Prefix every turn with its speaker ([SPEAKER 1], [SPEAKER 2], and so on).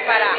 [SPEAKER 1] para.